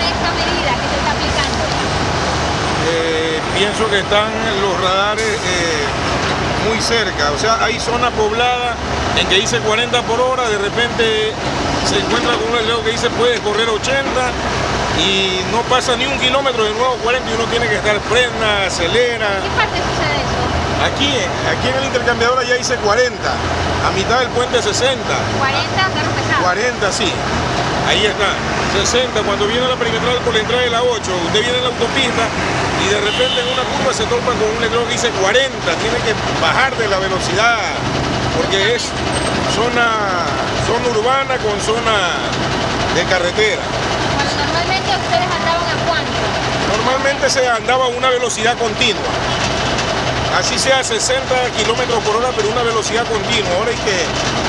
sobre esta medida que se está aplicando? Eh, pienso que están los radares eh, muy cerca, o sea, hay zona poblada en que dice 40 por hora, de repente se encuentra con un letrero que dice puede correr 80 y no pasa ni un kilómetro de nuevo 40 y uno tiene que estar frena, acelera. ¿En qué parte sucede eso? Aquí, aquí en el intercambiador ya dice 40, a mitad del puente 60. 40 carros pesados. 40, sí. Ahí está. 60, cuando viene la perimetral por la entrada de la 8, usted viene en la autopista y de repente en una curva se topa con un letrero que dice 40, tiene que bajar de la velocidad, porque es zona, zona urbana con zona de carretera. Normalmente ustedes andaban a cuánto? Normalmente se andaba a una velocidad continua. Así sea 60 kilómetros por hora, pero una velocidad continua. Ahora hay que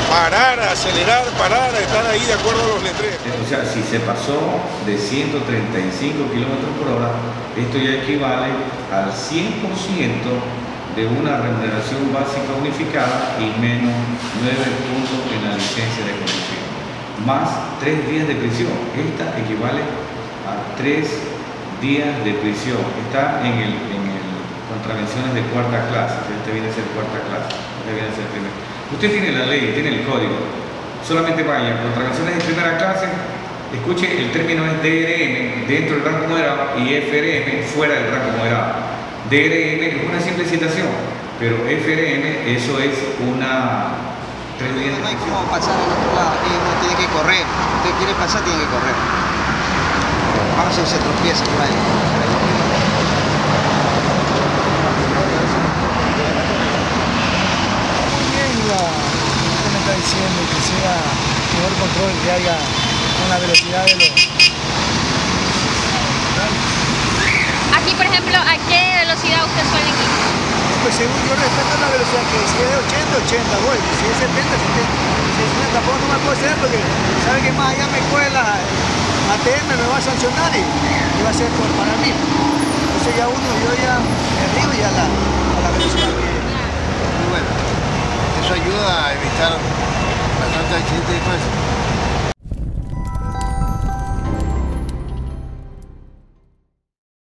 parar, acelerar, parar, estar ahí de acuerdo a los letreros. O sea, si se pasó de 135 kilómetros por hora, esto ya equivale al 100% de una remuneración básica unificada y menos 9 puntos en la licencia de conducción, más 3 días de prisión. Esta equivale a 3 días de prisión. Está en el contravenciones de cuarta clase, este viene a ser cuarta clase, este viene a ser primera. Usted tiene la ley, tiene el código, solamente vaya, contravenciones de primera clase, escuche, el término es DRM dentro del rango moderado y FRM fuera del rango moderado. DRM es una simple citación, pero FRM eso es una... No hay como pasar al otro lado, uno tiene que correr. Usted quiere pasar, tiene que correr. Vamos a ver si se tropieza por ahí. Muy bien la, usted me está mejor control que haya con la velocidad de los... Aquí, por ejemplo, ¿a qué velocidad ustedes suelen ir? Pues según yo respeto la velocidad que si es de 80, 80 voy, si es 70, 70. Si es 50, tampoco no me puedo hacer porque sabe que más allá me coge la ATM, me va a sancionar y, y va a ser por, para mí. Entonces ya uno, yo ya me río ya a la, a la velocidad que... Muy bueno. Eso ayuda a evitar 晚上再接这一块